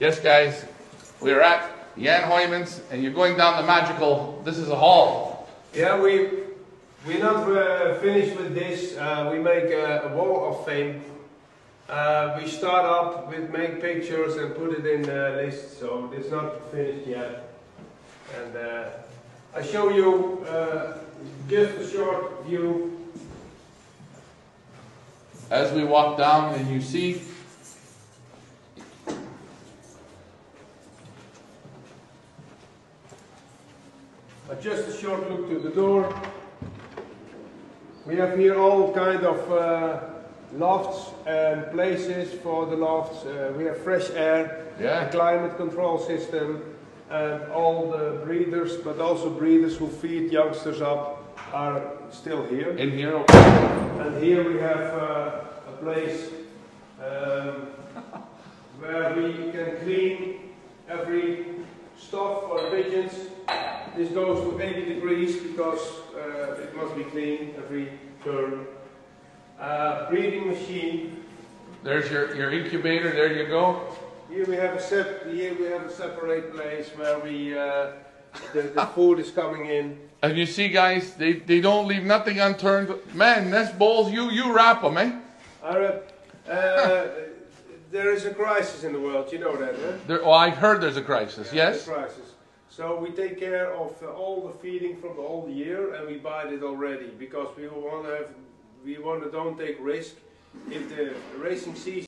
Yes, guys, we're at Jan Hooymans, and you're going down the magical. This is a hall. Yeah, we we're not uh, finished with this. Uh, we make a, a wall of fame. Uh, we start up with make pictures and put it in the list, so it's not finished yet. And uh, I show you uh, just a short view. As we walk down, and you see Uh, just a short look to the door. We have here all kind of uh, lofts and places for the lofts. Uh, we have fresh air, Yeah. a climate control system, and all the breeders, but also breeders who feed youngsters up, are still here. in here. Okay. And here we have uh, a place um, where we can clean every stuff for pigeons. This goes to 80 degrees because uh, it must be clean every turn. Uh, breeding machine. There's your, your incubator. There you go. Here we have a sep- Here we have a separate place where we uh, the, the food is coming in. And you see, guys, they, they don't leave nothing unturned. Man, nest bowls, you you wrap them, eh? Arab, uh, there is a crisis in the world. You know that, huh? There, oh, I heard there's a crisis. Yes. The prices. So we take care of uh, all the feeding from the whole year, and we buy it already because we want to have, we want to don't take risk. If the racing season